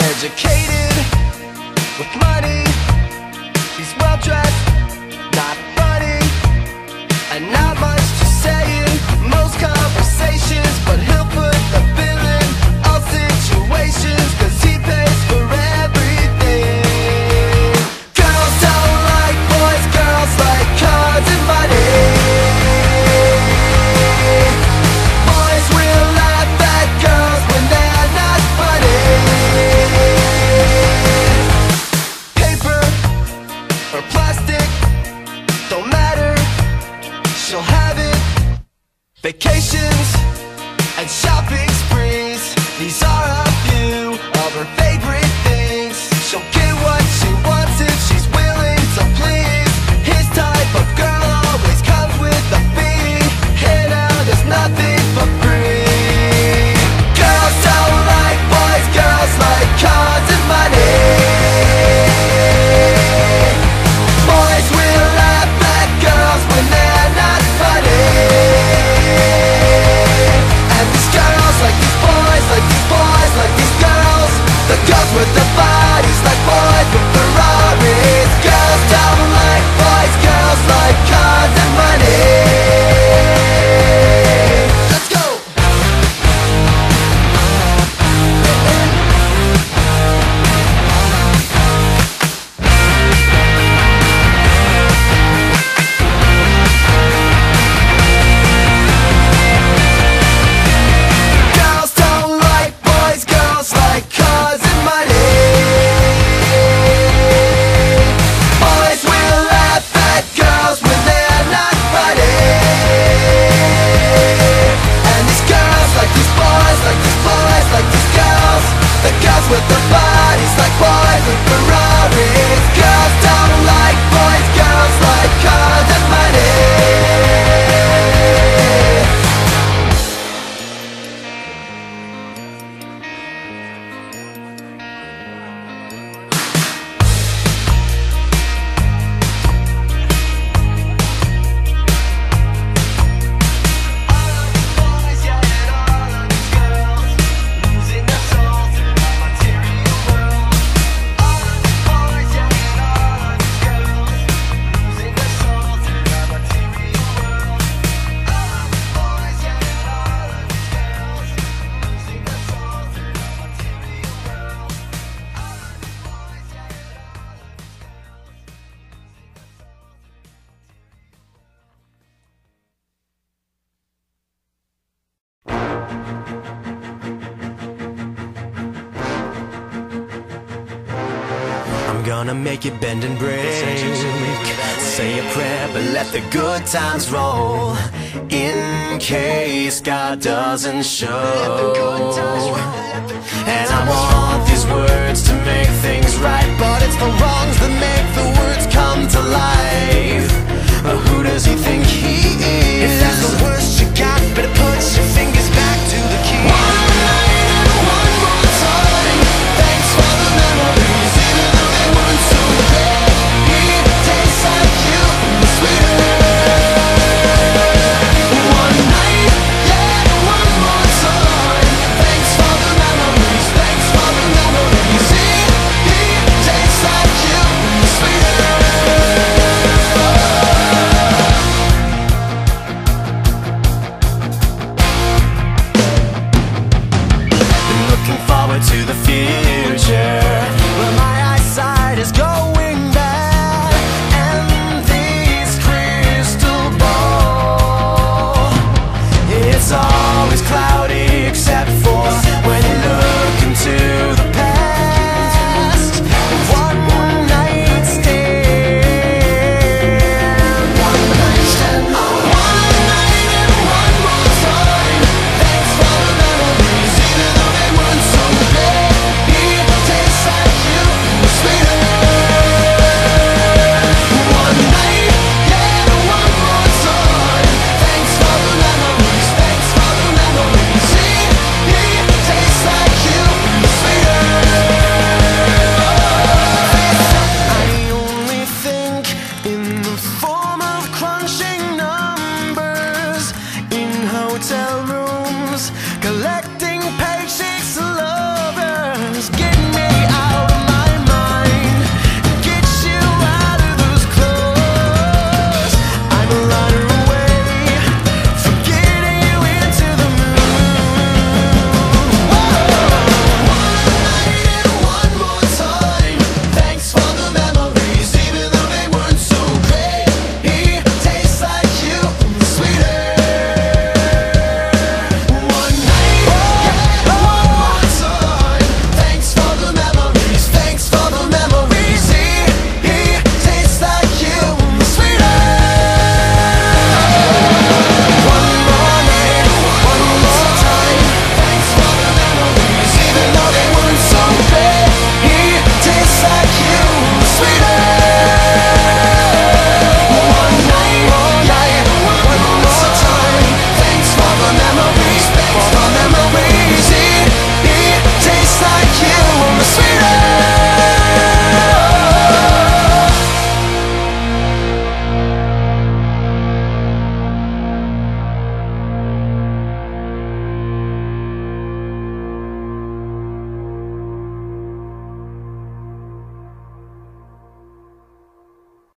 Educated with money. and shopping. gonna make it bend and break. Say a prayer, but let the good times roll. In case God doesn't show. And I want these words to make things right, but it's the wrong. run